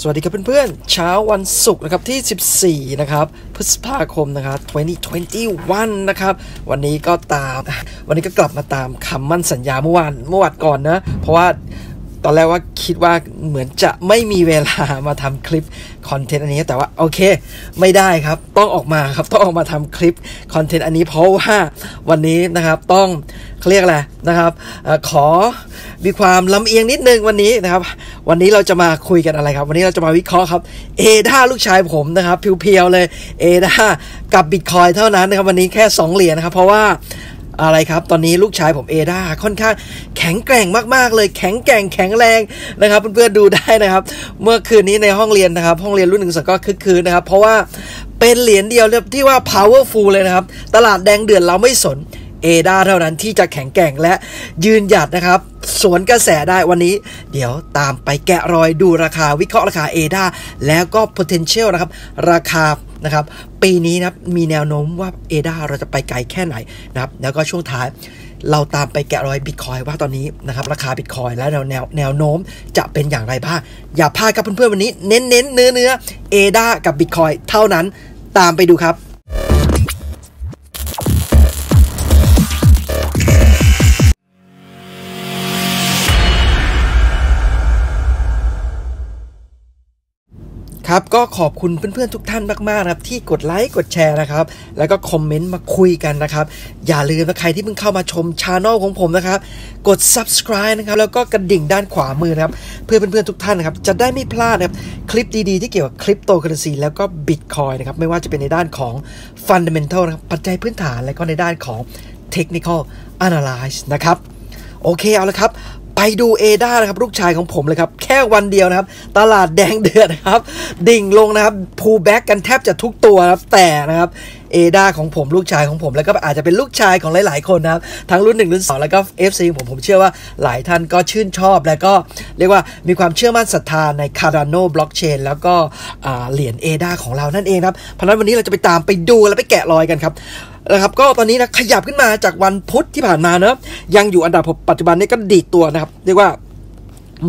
สวัสดีครับเพื่อนๆ เช้าวันศุกร์นะครับที่ 14 นะครับ พฤษภาคมนะครับ 2021 นะครับ วันนี้ก็ตาม วันนี้ก็กลับมาตามคำมั่นสัญญาเมื่อวาน เมื่อวันก่อนนะ เพราะว่า ตอนแรกว่าคิดว่าเหมือนจะไม่มีเวลามาทำคลิปคอนเทนต์อันนี้ แต่ว่าโอเค ไม่ได้ครับ ต้องออกมาครับ ต้องออกมาทำคลิปคอนเทนต์อันนี้ เพราะว่าวันนี้นะครับต้องเขาเรียกอะไรนะครับออขอมีความลำเอียงนิดนึงวันนี้นะครับ วันนี้เราจะมาคุยกันอะไรครับ วันนี้เราจะมาวิเคราะห์ครับเอดาลูกชายผมนะครับเพียวๆเลยเอดากับบิตคอยเท่านั้นนะครับ วันนี้แค่ 2 เหรียญนะครับ เพราะว่า อะไรครับ ตอนนี้ลูกชายผมเอดาค่อนข้างแข็งแกร่งมากๆ เลย แข็งแกร่งแข็งแรงนะครับเพื่อนๆดูได้นะครับ เมื่อคืนนี้ในห้องเรียนนะครับ ห้องเรียนรุ่นหนึ่งสก็คึกคืนนะครับ เพราะว่าเป็นเหรียญเดียวที่ว่า powerful เลยนะครับ ตลาดแดงเดือดเราไม่สน เอดาเท่านั้นที่จะแข็งแกร่งและยืนหยัดนะครับ สวนกระแสได้วันนี้ เดี๋ยวตามไปแกะรอยดูราคาวิเคราะห์ราคาเอดาแล้วก็ potential นะครับ ราคานะครับ ปีนี้นะมีแนวโน้มว่าเอดาเราจะไปไกลแค่ไหนนะครับ แล้วก็ช่วงท้ายเราตามไปแกะรอยบิตคอยว่าตอนนี้นะครับราคาบิตคอยและแนวแนวแนวโน้มจะเป็นอย่างไรบ้าง อย่าพลาดกับเพื่อนๆวันนี้ เน้นเน้นเนื้อเนื้อเอดากับบิตคอยเท่านั้นตามไปดูครับ ครับก็ขอบคุณเพื่อนๆทุกท่านมากๆนะครับที่กดไลค์กดแชร์นะครับ แล้วก็คอมเมนต์มาคุยกันนะครับ อย่าลืมนะใครที่เพิ่งเข้ามาชมช anel ของผมนะครับ กด subscribe นะครับแล้วก็กระดิ่งด้านขวามือนะครับ เพื่อเพื่อนๆทุกท่านนะครับจะได้ไม่พลาดนะครับคลิปดีๆที่เกี่ยวกับคริปโตเคอเรนซีแล้วก็บิตคอยน์นะครับไม่ว่าจะเป็นในด้านของ fundamental นะครับปัจจัยพื้นฐานแล้วก็ในด้านของ technical analysis นะครับโอเคเอาละครับ ไปดู ADA นะครับลูกชายของผมเลยครับ แค่วันเดียวนะครับ ตลาดแดงเดือดครับ ดิ่งลงนะครับ pullback กันแทบจะทุกตัวครับแต่นะครับ ADA ของผมลูกชายของผมแล้วก็อาจจะเป็นลูกชายของหลาย ๆ คนนะครับ ทั้งรุ่น 1 รุ่น 2 แล้วก็ FC ของผมผมเชื่อว่าหลายท่านก็ชื่นชอบ แล้วก็เรียกว่ามีความเชื่อมั่นศรัทธาใน Cardano Blockchain แล้วก็เหรียญ ADA ของเรานั่นเองครับเพราะฉะนั้นวันนี้เราจะไปตามไปดูและไปแกะรอยกันครับ นะครับก็ตอนนี้นะขยับขึ้นมาจากวันพุธที่ผ่านมาเนอะยังอยู่อันดับปัจจุบันนี้ก็ดีดตัวนะครับ เรียกว่า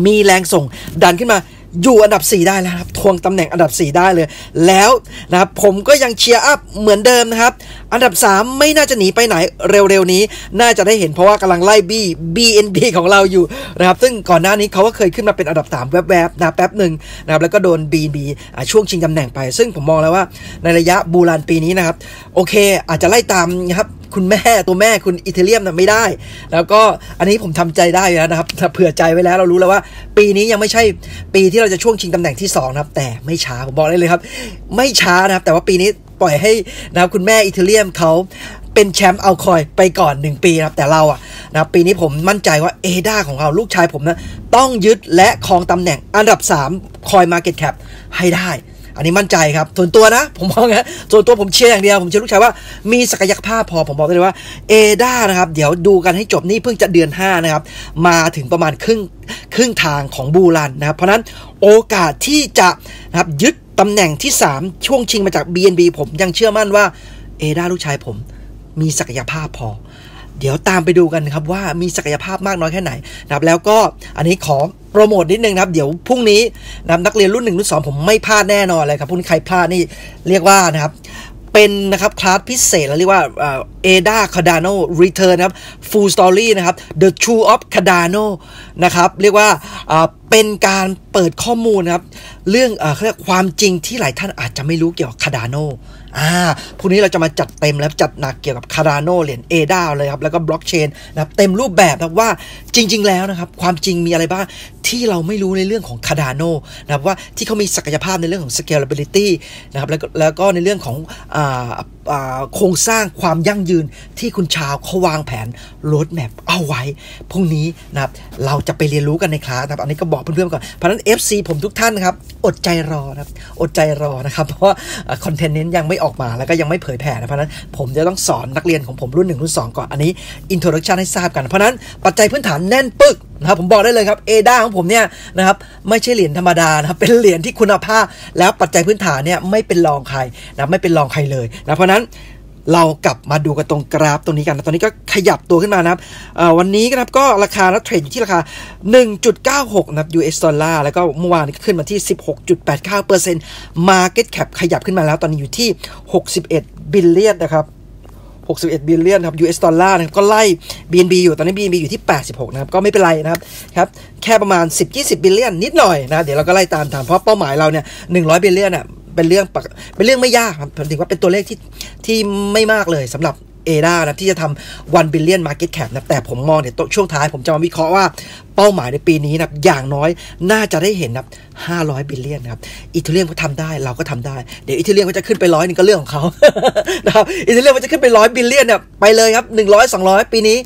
มีแรงส่งดันขึ้นมา อยู่อันดับ 4 ได้แล้วครับทวงตำแหน่งอันดับ 4 ได้เลย แล้วนะครับผมก็ยัง cheer up เหมือนเดิมนะครับ อันดับ 3 ไม่น่าจะหนีไปไหนเร็วๆนี้ น่าจะได้เห็นเพราะว่ากำลังไล่บี้ BNB ของเราอยู่นะครับ ซึ่งก่อนหน้านี้เขาก็เคยขึ้นมาเป็นอันดับ 3 แวบๆนะแป๊บหนึ่งนะครับแล้วก็โดน BNB ช่วงชิงตำแหน่งไป ซึ่งผมมองแล้วว่าในระยะบูรานปีนี้นะครับ โอเค อาจจะไล่ตามนะครับคุณแม่ตัวแม่คุณอิตาเลียมนะไม่ได้ แล้วก็อันนี้ผมทำใจได้แล้วนะครับเผื่อใจไว้แล้วเรารู้แล้วว่า ปีนี้ยังไม่ใช่ปีที่เราจะช่วงชิงตำแหน่งที่2นะครับ แต่ไม่ช้าผมบอกได้เลยครับ ไม่ช้านะครับ แต่ว่าปีนี้ปล่อยให้นะครับคุณแม่อิตาเลียมเขาเป็นแชมป์เอาคอยไปก่อน 1 ปีนะครับ แต่เราอะนะครับปีนี้ผมมั่นใจว่าเอดาของเราลูกชายผมนะต้องยึดและครองตำแหน่งอันดับ 3 คอย Market Cap ให้ได้อันนี้มั่นใจครับ ส่วนตัวนะ ผมมองนะส่วนตัวผมเชียร์อย่างเดียว ผมเชียร์ลูกชายว่ามีศักยภาพพอ ผมบอกได้เลยว่าเอดานะครับ เดี๋ยวดูกันให้จบนี่เพิ่งจะเดือน 5 นะครับ มาถึงประมาณครึ่งครึ่งทางของบูรันนะครับ เพราะนั้น โอกาสที่จะนะครับยึดตำแหน่งที่ 3 ช่วงชิงมาจาก BNB ผมยังเชื่อมั่นว่าเอดาลูกชายผมมีศักยภาพพอ เดี๋ยวตามไปดูกันครับว่ามีศักยภาพมากน้อยแค่ไหนนะครับแล้วก็อันนี้ขอโปรโมทนิดนึงนะครับ เดี๋ยวพรุ่งนี้นะครับนักเรียนรุ่นหนึ่งรุ่นสองผมไม่พลาดแน่นอนเลยครับพรุ่งนี้ใครพลาดนี่เรียกว่านะครับเป็นนะครับคลาสพิเศษแล้วเรียกว่าเอดาคาดาโนรีเทิร์นครับ full story นะครับ the true of Cardano นะครับ เรียกว่าอ่า เป็นการเปิดข้อมูลนะครับ เรื่องเอ่อเรียกความจริงที่หลายท่านอาจจะไม่รู้เกี่ยวกับ Cardano อ่าพรุ่งนี้เราจะมาจัดเต็มแล้วจัดหนักเกี่ยวกับ Cardano เหรียญ ADA เลยครับ แล้วก็บล็อกเชนนะครับเต็มรูปแบบนะว่าจริง ๆ แล้วนะครับ ความจริงมีอะไรบ้างที่เราไม่รู้ในเรื่องของ Cardano นะครับว่าที่เขามีศักยภาพในเรื่องของ scalability นะครับแล้วก็แล้วก็ในเรื่องของอ่าอ่าโครงสร้างความยั่งยืนที่คุณชาวเขาวางแผน road map เอาไว้พรุ่งนี้นะครับเราจะไปเรียนรู้กันในคลาสนะครับอันนี้ก็บอกเพื่อนๆก่อน เพราะนั้น FC ผมทุกท่านนะครับ อดใจรอนะครับ อดใจรอนะครับ เพราะว่าคอนเทนต์นี้ยังไม่ออกมาแล้วก็ยังไม่เผยแผ่นะเพราะนั้นผมจะต้องสอนนักเรียนของผมรุ่น 1 รุ่น 2 ก่อน อันนี้ introduction ให้ทราบกัน เพราะนั้นปัจจัยพื้นฐานแน่นปึกนะครับผมบอกได้เลยครับเอด้าของผมเนี่ยนะครับไม่ใช่เหรียญธรรมดานะครับเป็นเหรียญที่คุณภาพ แล้วปัจจัยพื้นฐานเนี่ยไม่เป็นรองใครนะไม่เป็นรองใครเลยนะเพราะนั้น เรากลับมาดูกันตรงกราฟตรงนี้กันนะตอนนี้ก็ขยับตัวขึ้นมานะครับวันนี้นะครับก็ราคาแล้วเทรดอยู่ที่ราคา 1.96 นะครับ US ดอลลาร์แล้วก็เมื่อวานขึ้นมาที่ 16.89% Market Cap ขยับขึ้นมาแล้วตอนนี้อยู่ที่ 61 billion นะครับ61 billion ครับ US ดอลลาร์นะครับก็ไล่ BNB อยู่ตอนนี้ BNB อยู่ที่ 86 นะครับ ก็ไม่เป็นไรนะครับครับแค่ประมาณ 10-20 billion นิดหน่อยนะ เดี๋ยวเราก็ไล่ตามตามเพราะเป้าหมายเราเนี่ย 100 billion อะ เป็นเรื่องเป็นเรื่องไม่ยากครับถือว่าเป็นตัวเลขที่ที่ไม่มากเลยสำหรับ ADA นะที่จะทำ1 billion market cap นะแต่ผมมองเนี่ยช่วงท้ายผมจะมาวิเคราะห์ว่าเป้าหมายในปีนี้นะอย่างน้อยน่าจะได้เห็นนะ500 billion นะครับ Ethereum ก็ทำได้เราก็ทำได้ เดี๋ยว Ethereum ก็จะขึ้นไปร้อยนึงก็เรื่องของเขานะครับ Ethereum ก็จะขึ้นไปร้อย billion เนี่ยไปเลยครับ100 200 ปีนี้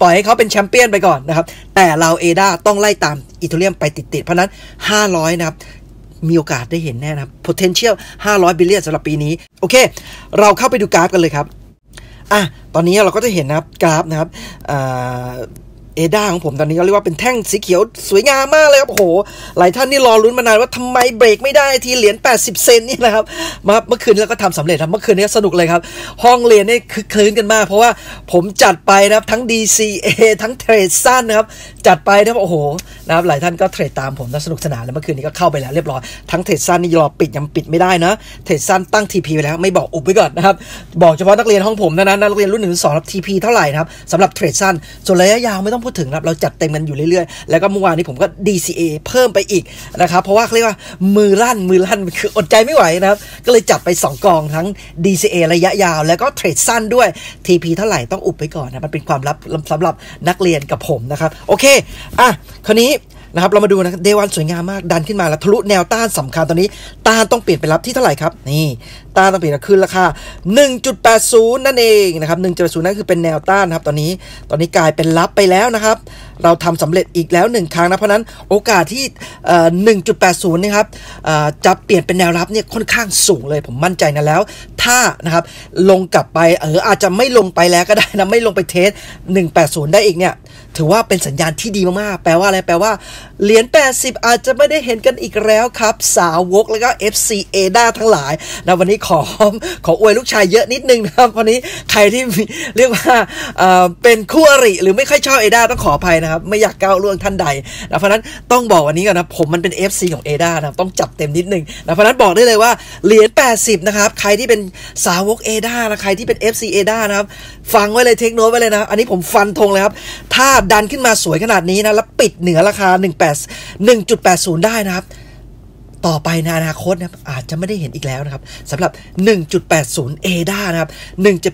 ปล่อยให้เขาเป็นแชมเปี้ยนไปก่อนนะครับแต่เราเอดาต้องไล่ตามอิตาเลียนไปติดๆเพราะนั้น 500 นะครับ มีโอกาสได้เห็นแน่นะครับ potential 500 billion สำหรับปีนี้ โอเค เราเข้าไปดูกราฟกันเลยครับอะตอนนี้เราก็จะเห็นนะครับกราฟนะครับ เอด้าของผมตอนนี้ก็เรียกว่าเป็นแท่งสีเขียวสวยงามมากเลยครับโห หลายท่านนี่รอลุ้นมานานว่าทำไมเบรกไม่ได้ทีเหรียญ 80 เซนนี่นะครับมาเมื่อคืนเราก็ทำสำเร็จครับเมื่อคืนนี้สนุกเลยครับ ห้องเรียนนี่คึกคืนกันมาก เพราะว่าผมจัดไปนะครับทั้ง DCA ทั้งเทรดสั้นนะครับจัดไปนะครับโอ้โหนะครับหลายท่านก็เทรดตามผมนะสนุกสนานแล้วเมื่อคืนนี้ก็เข้าไปแล้วเรียบร้อยทั้งเทรดสั้นนี่รอปิดยังปิดไม่ได้นะเทรดสั้นตั้ง TP ไปแล้วไม่บอกอุบไว้ก่อนนะครับบอกเฉพาะนักเรียนห้องผมนะนะนักเรียนรุ่นหนึ่งสองรับ TP เท่าไหร่นะครับสำหรับเทรดสั้นส่วนระยะยาวไม่ต้องพูดถึงครับเราจัดเต็มกันอยู่เรื่อยๆ แล้วก็เมื่อวานนี้ผมก็ DCA เพิ่มไปอีกนะครับ เพราะว่าเรียกว่ามือลั่นมือลั่นคืออดใจไม่ไหวนะครับ ก็เลยจัดไป 2 กองทั้ง DCA ระยะยาว แล้วก็เทรดสั้นด้วย TP เท่าไหร่ต้องอุบไปก่อนนะมันเป็นความลับสำหรับนักเรียนกับผมนะครับ โอเคอะคราวนี้นะครับเรามาดูนะเดวันสวยงามมากดันขึ้นมาแล้วทะลุแนวต้านสำคัญตอนนี้ ต้านต้องเปลี่ยนไปรับที่เท่าไหร่ครับ นี่ ต้านต้องเปลี่ยนขึ้นราคา 1.80 นั่นเองนะครับ 1.80 นั่นคือเป็นแนวต้านครับตอนนี้ ตอนนี้กลายเป็นรับไปแล้วนะครับ เราทำสำเร็จอีกแล้ว 1 ครั้งนะ เพราะนั้นโอกาสที่ 1.80 นะครับจะเปลี่ยนเป็นแนวรับเนี่ยค่อนข้างสูงเลยผมมั่นใจนะแล้ว ถ้านะครับลงกลับไปเอออาจจะไม่ลงไปแล้วก็ได้นะไม่ลงไปเทส 180 ได้อีกเนี่ยถือว่าเป็นสัญญาณที่ดีมาก ๆ แปลว่าอะไร แปลว่า เหรียญ 80 อาจจะไม่ได้เห็นกันอีกแล้วครับ สาวกแล้วก็ FC a d a ทั้งหลายนะวันนี้ขอขออวยลูกชายเยอะนิดนึงนะครับวันนี้ใครที่เรียกว่าเป็นคู่อริหรือไม่ค่อยชอบเอดาต้องขออภัยนะครับ ไม่อยากก้าวล่วงท่านใดนะเพราะนั้นต้องบอกวันนี้ก่อนนะผมมันเป็น FC ของเอดานะต้องจับเต็มนิดนึงนะเพราะนั้นบอกได้เลยว่าเหรียญ80 นะครับ ใครที่เป็นสาวกเอดานะใครที่เป็น FC เอดานะครับ ฟังไว้เลยเทคโนไว้เลยนะ อันนี้ผมฟันธงเลยครับ ถ้าดันขึ้นมาสวยขนาดนี้นะ แล้วปิดเหนือราคา 18 1.80 ได้นะครับ ต่อไปในอนาคตนะครับอาจจะไม่ได้เห็นอีกแล้วนะครับสำหรับ 1.80 ADA นะครับ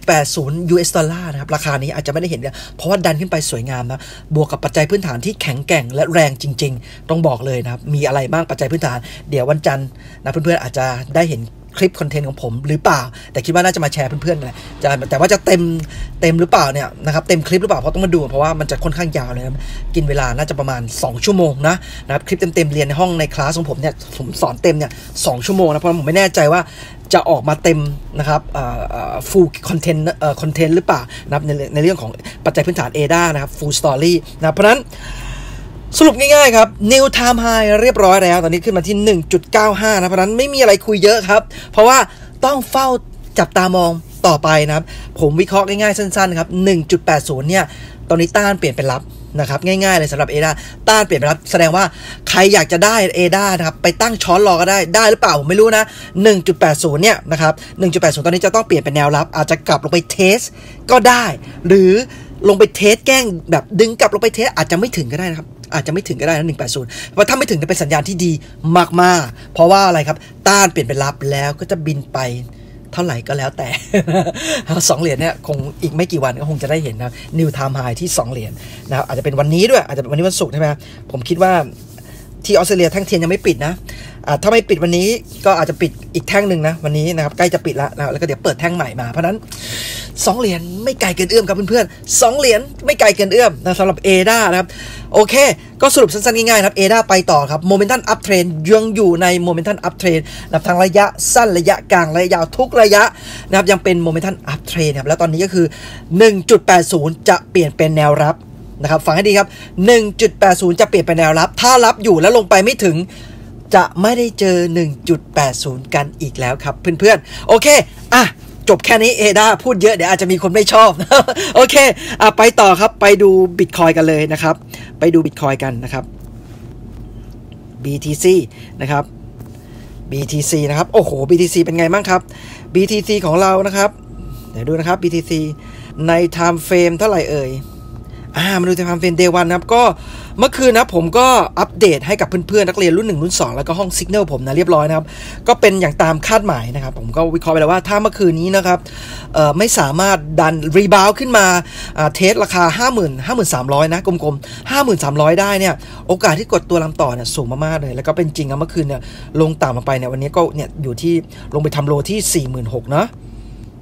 1.80 US ดอลลาร์นะครับ ราคานี้อาจจะไม่ได้เห็น เพราะว่าดันขึ้นไปสวยงามนะ บวกกับปัจจัยพื้นฐานที่แข็งแกร่งและแรงจริง ๆ ต้องบอกเลยนะครับ มีอะไรบ้างปัจจัยพื้นฐาน เดี๋ยววันจันทร์นะเพื่อนๆอาจจะได้เห็น คลิปคอนเทนต์ของผมหรือเปล่า แต่คิดว่าน่าจะมาแชร์เพื่อนๆเลยจะแต่ว่าจะเต็มเต็มหรือเปล่าเนี่ยนะครับเต็มคลิปหรือเปล่าเพราะต้องมาดูเพราะว่ามันจะค่อนข้างยาวเลยนะกินเวลาน่าจะประมาณ 2 ชั่วโมงนะนะครับคลิปเต็มๆเรียนในห้องในคลาสของผมเนี่ยผมสอนเต็มเนี่ยสองชั่วโมงนะเพราะผมไม่แน่ใจว่าจะออกมาเต็มนะครับ full content content หรือเปล่านะครับในในเรื่องของปัจจัยพื้นฐาน ADA นะครับ full story นะเพราะนั้น สรุปง่ายๆครับ New Time High เรียบร้อยแล้ว ตอนนี้ขึ้นมาที่ 1.95 นะ เพราะนั้นไม่มีอะไรคุยเยอะครับ เพราะว่าต้องเฝ้าจับตามองต่อไปนะครับ ผมวิเคราะห์ง่ายๆ สั้นๆ ครับ 1.80 เนี่ย ตอนนี้ต้านเปลี่ยนเป็นรับนะครับง่ายๆเลยสำหรับ ADAต้านเปลี่ยนเป็นรับแสดงว่าใครอยากจะได้เอดานะครับไปตั้งช้อนรอก็ได้ได้หรือเปล่าผมไม่รู้นะ 1.80 เนี่ยนะครับ 1.80 ตอนนี้จะต้องเปลี่ยนเป็นแนวรับ อาจจะกลับลงไป test ก็ได้ หรือ ลงไป test แกล้งแบบดึงกลับลงไป test อาจจะไม่ถึงก็ได้นะครับ อาจจะไม่ถึงก็ได้นะหนึ่งแปดศูนย์เพราะถ้าไม่ถึงจะเป็นสัญญาณที่ดีมากๆ เพราะว่าอะไรครับ ต้านเปลี่ยนเป็นรับแล้วก็จะบินไปเท่าไหร่ก็แล้วแต่สองเหรียญเนี่ยคงอีกไม่กี่วันก็คงจะได้เห็นนะnew time high ที่ 2 เหรียญนะครับอาจจะเป็นวันนี้ด้วย อาจจะเป็นวันนี้วันศุกร์ใช่ไหมผมคิดว่าที่ออสเตรเลียแท่งเทียนยังไม่ปิดนะถ้าไม่ปิดวันนี้ก็อาจจะปิดอีกแท่งหนึ่งนะวันนี้นะครับใกล้จะปิดแล้วนะแล้วก็เดี๋ยวเปิดแท่งใหม่มาเพราะนั้น 2 เหรียญไม่ไกลเกินเอื้อมครับเพื่อนๆสองเหรียญไม่ไกลเกินเอื้อมนะสำหรับเอดานะครับโอเค ก็สรุปสั้นๆ ง่ายๆครับเอดาไปต่อครับ momentum uptrend ยังอยู่ใน momentum uptrend นะทั้งระยะสั้นระยะกลางระยะยาวทุกระยะนะครับยังเป็น momentum uptrend ครับแล้วตอนนี้ก็คือ 1.80 จะเปลี่ยนเป็นแนวรับนะครับฟังให้ดีครับ 1.80 จะเปลี่ยนเป็นแนวรับ ถ้ารับอยู่แล้วลงไปไม่ถึงจะไม่ได้เจอ 1.80 กันอีกแล้วครับเพื่อนๆ โอเค อะ จบแค่นี้เอดาพูดเยอะเดี๋ยวอาจจะมีคนไม่ชอบ โอเคอะไปต่อครับไปดูบิตคอยกันเลยนะครับ ไปดูบิตคอยกันนะครับ BTC นะครับ BTC นะครับ โอ้โห BTC เป็นไงบ้างครับ BTC ของเรานะครับ เดี๋ยวดูนะครับ BTC ใน time frame เท่าไหร่เอ่ย อ่ามาดู time frame day one นะครับก็เมื่อคืนนะผมก็อัปเดตให้กับเพื่อนๆนักเรียนรุ่น 1 รุ่น 2 แล้วก็ห้อง Signal ผมนะเรียบร้อยนะครับ ก็เป็นอย่างตามคาดหมายนะครับ ผมก็วิเคราะห์ไปแล้วว่าถ้าเมื่อคืนนี้นะครับเอ่อไม่สามารถดันรีบาวขึ้นมาเทสราคา 50,000 5300 นะกลมๆ 5300 ได้เนี่ยโอกาสที่กดตัวลำต่อเนี่ยสูงมากๆเลย แล้วก็เป็นจริงนะเมื่อคืนเนี่ยลงต่ำลงไปเนี่ยวันนี้ก็เนี่ยอยู่ที่ลงไปทำโลที่ 46,000เนาะ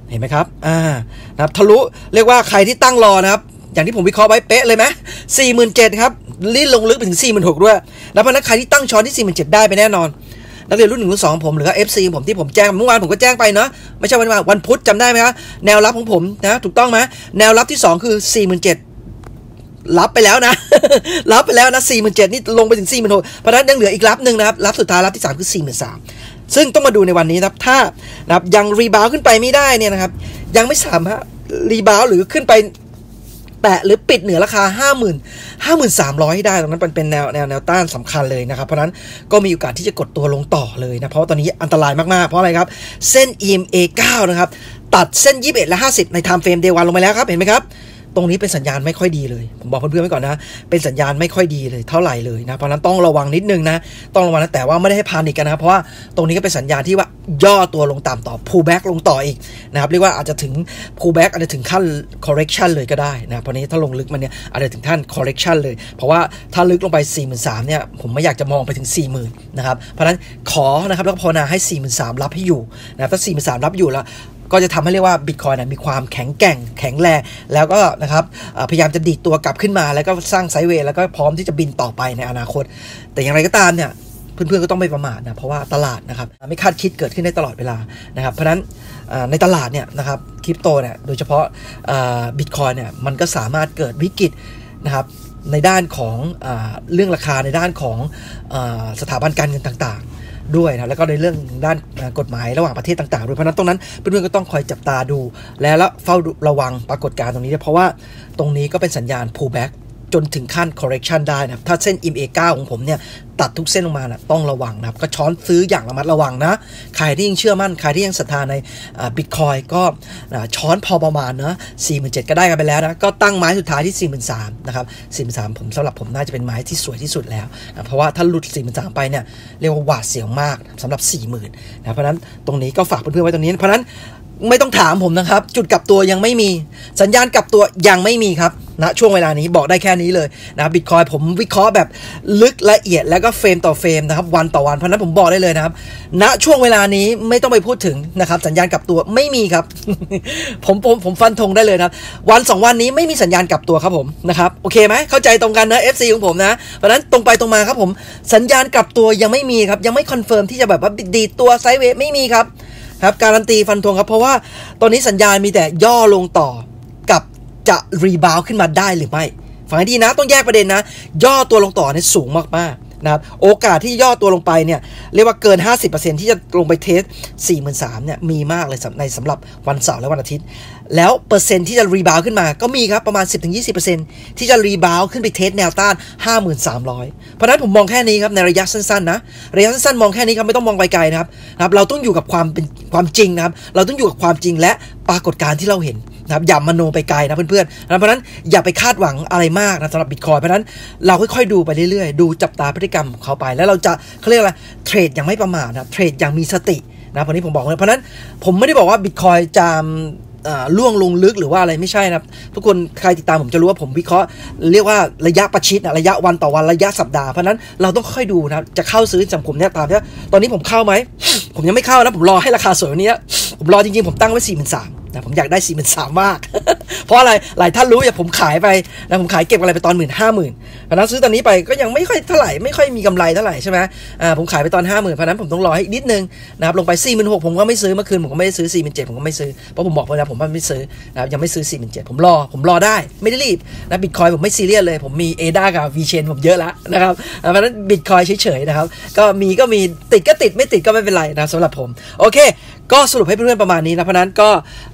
เห็นไหมครับ อ่า นะครับ ทะลุ เรียกว่าใครที่ตั้งรอนะครับ อย่างที่ผมวิเคราะห์ไว้เป๊ะเลยไหมสี่หมื่นเจ็ดครับลิ้นลงลึกไปถึงสี่หมื่นหกด้วย แล้วพนั้นใครที่ตั้งช้อนที่สี่หมื่นเจ็ดได้ไปแน่นอน นักเรียนรุ่นหนึ่งรุ่นสองผมหรือว่า FC ผมที่ผมแจ้งเมื่อวานผมก็แจ้งไปเนาะไม่ใช่วันวานวันพุธจำได้ไหมครับแนวรับของผมนะถูกต้องไหมแนวรับที่สองคือสี่หมื่นเจ็ดรับไปแล้วนะ รับไปแล้วนะสี่หมื่นเจ็ดนี่ลงไปถึงสี่หมื่นหกเพราะนั้นยังเหลืออีกรับหนึ่งนะครับ รับสุดท้ายรับที่สามคือสี่หมื่นสามซึ่งต้องมาดูในวันนี้นะครับ ถ้านะครับยังรีบาวขึ้นไปไม่ได้เนี่ยนะครับ ยังไม่สามารถรีบาวหรือขึ้นไป แตะหรือปิดเหนือราคา 50,000 5300 ให้ได้ตรงนั้นเป็นแนวแนวแนวต้านสำคัญเลยนะครับ เพราะนั้นก็มีโอกาสที่จะกดตัวลงต่อเลยนะ เพราะว่าตอนนี้อันตรายมาก ๆ เพราะอะไรครับ เส้น EMA 9 นะครับ ตัดเส้น 21 และ 50 ใน time frame day 1ลงไปแล้วครับ เห็นไหมครับ ตรงนี้เป็นสัญญาณไม่ค่อยดีเลย ผมบอกเพื่อนๆไว้ก่อนนะ เป็นสัญญาณไม่ค่อยดีเลยเท่าไหร่เลยนะ เพราะนั้นต้องระวังนิดนึงนะ ต้องระวังนะแต่ว่าไม่ได้ให้พานิกกันนะ เพราะว่าตรงนี้ก็เป็นสัญญาณที่ว่าย่อตัวลงต่ำต่อ pull back ลงต่ออีกนะครับเรียกว่าอาจจะถึง pull back อาจจะถึงขั้น correction เลยก็ได้นะเพราะนี้ถ้าลงลึกมันเนี่ยอาจจะถึงขั้น correction เลย เพราะว่าถ้าลึกลงไป 4 3 0 0 0เนี่ยผมไม่อยากจะมองไปถึง 40,000นะครับเพราะนั้นขอนะครับแล้วก็ภาวนาให้ 43,000รับให้อยู่นะถ้า43,000รับอยู่แล้ว ก็จะทำให้เรียกว่าบิตคอยน์มีความแข็งแกร่งแข็งแรงแล้วก็นะครับพยายามจะดีดตัวกลับขึ้นมา แล้วก็สร้างไซด์เวย์แล้วก็พร้อมที่จะบินต่อไปในอนาคต แต่อย่างไรก็ตามเนี่ยเพื่อนๆก็ต้องไม่ประมาทนะเพราะว่าตลาดนะครับไม่คาดคิดเกิดขึ้นได้ตลอดเวลานะครับเพราะฉะนั้นในตลาดเนี่ยนะครับคริปโตเนี่ยโดยเฉพาะบิตคอยน์เนี่ยมันก็สามารถเกิดวิกฤตนะครับในด้านของอเรื่องราคาในด้านของอสถาบันการเงินต่างๆ ด้วยนะแล้วก็ในเรื่องด้านกฎหมายระหว่างประเทศต่างๆด้วยเพราะนั้นตรงนั้นเพื่อนๆก็ต้องคอยจับตาดู และเฝ้าระวังปรากฏการณ์ตรงนี้เพราะว่าตรงนี้ก็เป็นสัญญาณ pullback จนถึงขั้น correction ได้นะถ้าเส้น EMA 9ของผมเนี่ยตัดทุกเส้นลงมานะต้องระวังนะครับ ก็ช้อนซื้ออย่างระมัดระวังนะใครที่ยังเชื่อมั่นใครที่ยังศรัทธาในบิตคอยก็ช้อนพอประมาณนะ47,000ก็ได้กันไปแล้วนะ ก็ตั้งไม้สุดท้ายที่43,000นะครับ43,000ผมสำหรับผมน่าจะเป็นไม้ที่สวยที่สุดแล้วนะเพราะว่าถ้าหลุด43,000ไปเนี่ยเรียกว่าหวาดเสียวมากสำหรับ40,000นะเพราะนั้นตรงนี้ก็ฝากเพื่อนๆไว้ตรงนี้ เพราะนั้น ไม่ต้องถามผมนะครับ จุดกลับตัวยังไม่มี สัญญาณกลับตัวยังไม่มีครับณนะช่วงเวลานี้บอกได้แค่นี้เลยนะบิตคอยผมวิเคราะห์แบบลึกละเอียดแล้วก็เฟรมต่อเฟรมนะครับวันต่อวันเพราะนั้นผมบอกได้เลยนะครับณนะช่วงเวลานี้ไม่ต้องไปพูดถึงนะครับสัญญาณกลับตัวไม่มีครับ ผมผมผมฟันธงได้เลยนะวัน 2 วันนี้ไม่มีสัญญาณกลับตัวครับผมนะครับโอเคไหมเข้าใจตรงกันนะ FC ของผมนะเพราะนั้นตรงไปตรงมาครับผมสัญญาณกลับตัวยังไม่มีครับยังไม่ confirm ที่จะแบบว่าดีตัว sideway ไม่มีครับ ครับการันตีฟันธงครับ เพราะว่าตอนนี้สัญญาณมีแต่ย่อลงต่อกับจะ rebound ขึ้นมาได้หรือไม่ ฟังให้ดีนะต้องแยกประเด็นนะ ย่อตัวลงต่อเนี่ยสูงมากๆ นะครับโอกาสที่ย่อตัวลงไปเนี่ยเรียกว่าเกิน 50%ที่จะลงไป test 43,000เนี่ยมีมากเลยในสำหรับวันเสาร์และวันอาทิตย์ แล้วเปอร์เซ็นต์ที่จะ rebound ขึ้นมาก็มีครับประมาณ 10-20%ที่จะ rebound ขึ้นไป test แนวต้าน 5,300 เพราะนั้นผมมองแค่นี้ครับในระยะสั้นๆนะระยะสั้นๆมองแค่นี้ครับไม่ต้องมองไปไกลนะครับนะครับเราต้องอยู่กับความเป็นความจริงนะครับเราต้องอยู่กับความจริงและปรากฏการณ์ที่เราเห็น นะครับอย่ามโนไปไกลนะเพื่อนๆเพราะนั้นอย่าไปคาดหวังอะไรมากนะสำหรับบิตคอยเพราะนั้นเราค่อยๆดูไปเรื่อยๆ ดูจับตาพฤติกรรมของเขาไป แล้วเราจะเขาเรียกอะไรเทรดอย่างไม่ประมาทนะเทรดอย่างมีสตินะวันนี้ผมบอกเลยเพราะนั้นผมไม่ได้บอกว่าบิตคอยจะล่วงลงลึกหรือว่าอะไรไม่ใช่นะครับทุกคนใครติดตามผมจะรู้ว่าผมวิเคราะห์เรียกว่าระยะประชิดระยะวันต่อวันระยะสัปดาห์เพราะนั้นเราต้องค่อยดูนะจะเข้าซื้อจำผมเนี่ยตามที่ตอนนี้ผมเข้าไหมผมยังไม่เข้านะผมรอให้ราคาสวยวันนี้ผมรอจริงๆผมตั้งไว้สี่หมื่นสาม นะผมอยากได้สี่หมื่นสามมาก เพราะอะไรหลายท่านรู้อย่างผมขายไปนะผมขายเก็บอะไรไปตอนหมื่นห้าหมื่นเพราะนั้นซื้อตอนนี้ไปก็ยังไม่ค่อยเท่าไหร่ไม่ค่อยมีกำไรเท่าไหร่ใช่ไหมอ่าผมขายไปตอนห้าหมื่นเพราะนั้นผมต้องรอให้นิดนึงนะครับลงไปสี่หมื่นหกผมก็ไม่ซื้อเมื่อคืนผมก็ไม่ได้ซื้อสี่หมื่นเจ็ดผมก็ไม่ซื้อเพราะผมบอกไปแล้วผมว่าไม่ซื้อนะครับยังไม่ซื้อสี่หมื่นเจ็ดผมรอผมรอได้ไม่ได้รีบนะบิตคอยผมไม่ซีเรียสเลย ผมมีเอดากับวีเชนผมเยอะแล้วนะครับเพราะนั้นบิตคอยเฉยๆนะครับก็มีก็มีติดก็ติดไม่ติดก็ไม่เป็นไรนะสำหรับผมโอเค ก็สรุปให้เพื่อนๆประมาณนี้นะ เพราะนั้นก็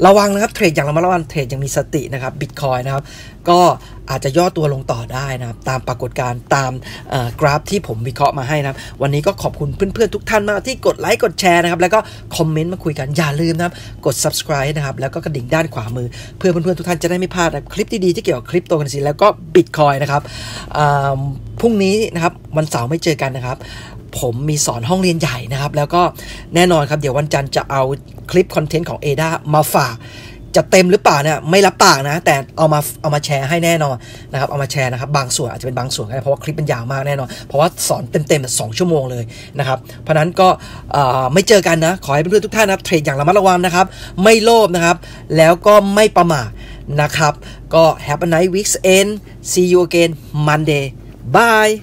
ระวังนะครับ เทรดอย่างระมัดระวังเทรดอย่างมีสตินะครับบิตคอยนะครับ ก็อาจจะย่อตัวลงต่อได้นะครับ ตามปรากฏการณ์ตามกราฟที่ผมวิเคราะห์มาให้นะครับ วันนี้ก็ขอบคุณเพื่อนๆทุกท่านมากที่กดไลค์กดแชร์นะครับ แล้วก็คอมเมนต์มาคุยกันอย่าลืมนะครับ กด subscribe นะครับ แล้วก็กระดิ่งด้านขวามือ เพื่อเพื่อนๆทุกท่านจะได้ไม่พลาดคลิปดีๆที่เกี่ยวกับคริปโตเคอเรนซีแล้วก็บิตคอยนะครับพรุ่งนี้นะครับวันเสาร์ไม่เจอกันนะครับ ผมมีสอนห้องเรียนใหญ่นะครับ แล้วก็แน่นอนครับ เดี๋ยววันจันทร์จะเอาคลิปคอนเทนต์ของ ADA มาฝากจะเต็มหรือเปล่าเนี่ยไม่รับปากนะ แต่เอามาเอามาแชร์ให้แน่นอนนะครับเอามาแชร์นะครับ บางส่วนอาจจะเป็นบางส่วนก็ได้เพราะว่าคลิปมันยาวมากแน่นอน เพราะว่าสอนเต็มๆสองชั่วโมงเลยนะครับ เพราะนั้นก็ไม่เจอกันนะ ขอให้เพื่อนๆทุกท่านนะเทรดอย่างระมัดระวังนะครับ ไม่โลภนะครับ แล้วก็ไม่ประมาทนะครับ ก็ have a nice weekend see you again Monday bye